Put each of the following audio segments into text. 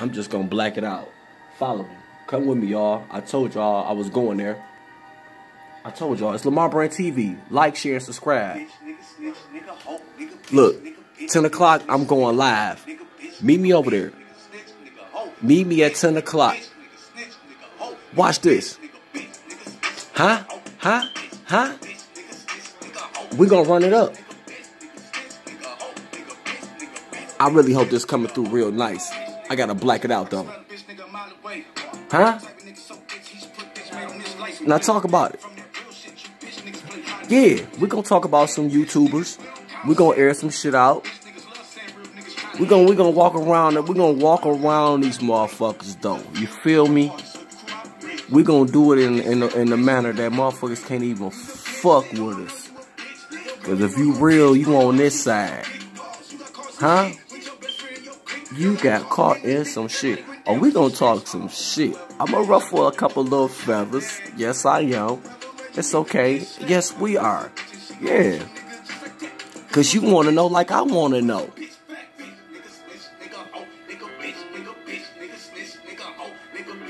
I'm just gonna black it out. Follow me. Come with me, y'all. I told y'all I was going there. I told y'all it's Lamar Brand TV. Like, share, and subscribe. Look, 10 o'clock, I'm going live. Meet me over there. Meet me at 10 o'clock. Watch this. Huh? Huh? Huh? we gonna run it up. I really hope this coming through real nice. I gotta black it out though. Huh? Now talk about it. Yeah, we're gonna talk about some YouTubers. We're gonna air some shit out. we gonna we gonna walk around we're gonna walk around these motherfuckers though. You feel me? We're gonna do it in in a, in a manner that motherfuckers can't even fuck with us. Cause if you real, you on this side. Huh? You got caught in some shit. Are we gonna talk some shit? I'm gonna ruffle a couple little feathers. Yes, I am. It's okay. Yes, we are. Yeah. Cause you wanna know like I wanna know.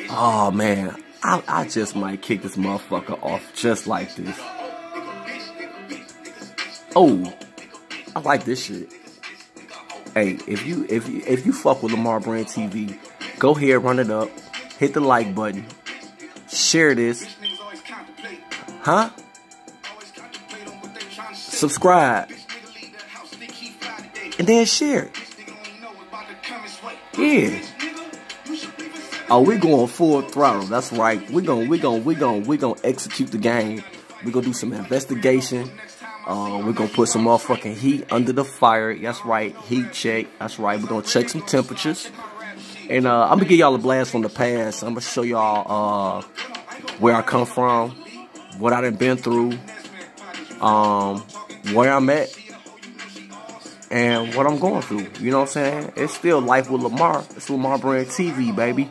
Oh man, I, I just might kick this motherfucker off just like this. Oh, I like this shit. Hey, if you if you if you fuck with Lamar Brand TV, go ahead, run it up, hit the like button, share this, huh? Subscribe, and then share. Yeah. Oh, we going full throttle. That's right. We're going we're going we're going we're going to execute the game. We're going to do some investigation. Uh, we're gonna put some motherfucking heat under the fire. That's right, heat check. That's right. We're gonna check some temperatures. And uh, I'm gonna give y'all a blast from the past. I'm gonna show y'all uh, where I come from, what I done been through, um, where I'm at, and what I'm going through. You know what I'm saying? It's still life with Lamar. It's Lamar Brand TV, baby.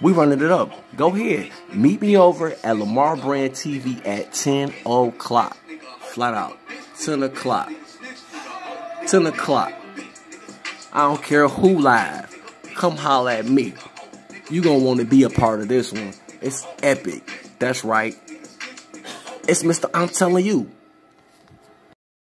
We running it up. Go ahead. Meet me over at Lamar Brand TV at 10 o'clock. Flat out. 10 o'clock. 10 o'clock. I don't care who live. Come holler at me. You gonna want to be a part of this one. It's epic. That's right. It's Mr. I'm telling you.